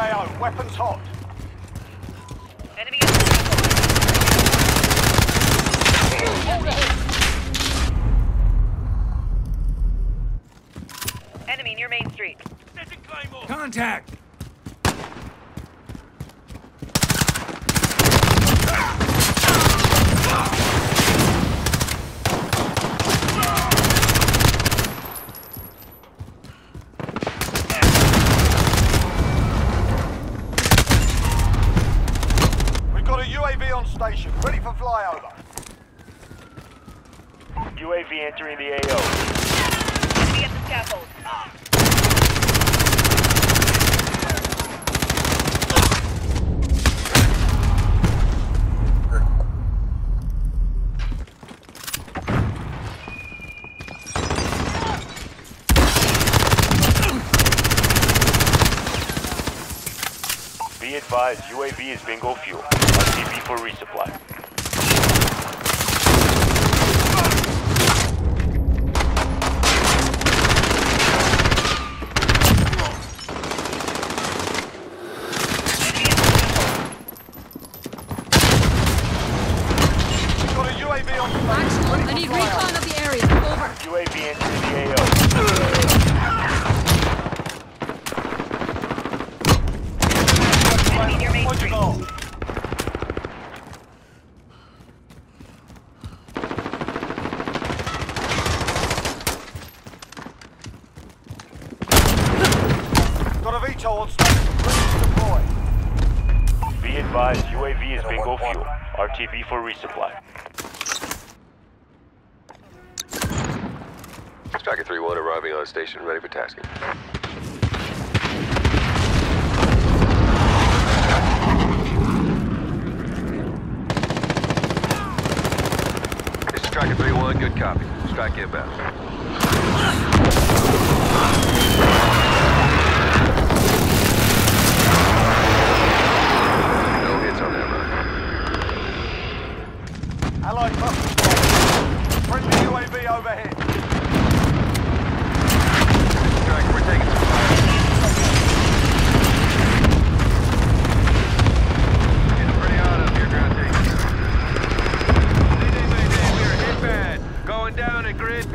entering the AO. Weapons hot. Enemy at the Enemy near Main Street. Contact! Station, ready for flyover. UAV entering the AO. Enemy at the scaffold. Be advised, UAV is bingo fuel. RTB for resupply. Got a UAV on I need recon of the area. Over. UAV entering the AO. Enemy near Main Point Street. it on. Got a VTOL on station, ready to deploy. Be advised, UAV is bingo fuel. RTB for resupply. Striker 3-1 arriving on station, ready for tasking. This is Striker 3-1, good copy. Strike inbound. Down at grid.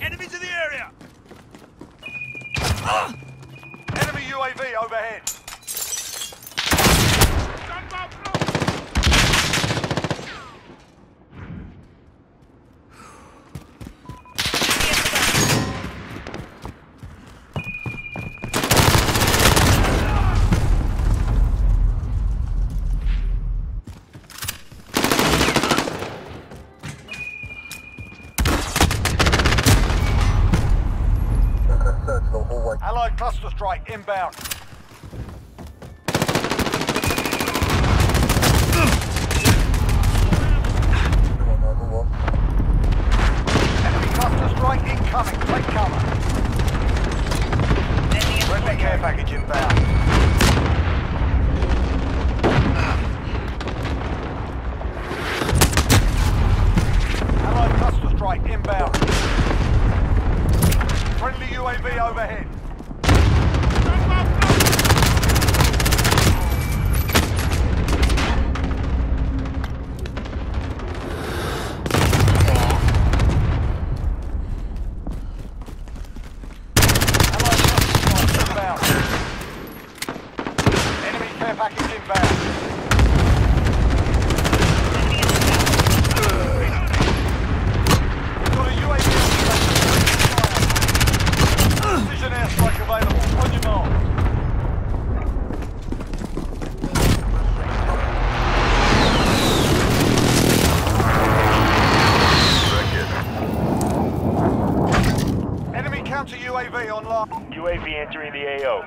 Enemies in the area! Ah! Enemy UAV overhead. Cluster strike inbound. UAV online. UAV entering the AO.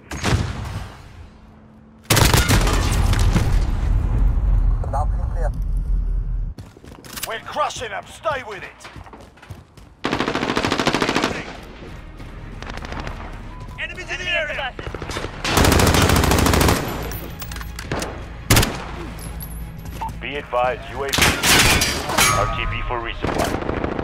We're crushing them. Stay with it. Enemies in the Enemy at the area! buses. Be advised, UAV. RTB for resupply.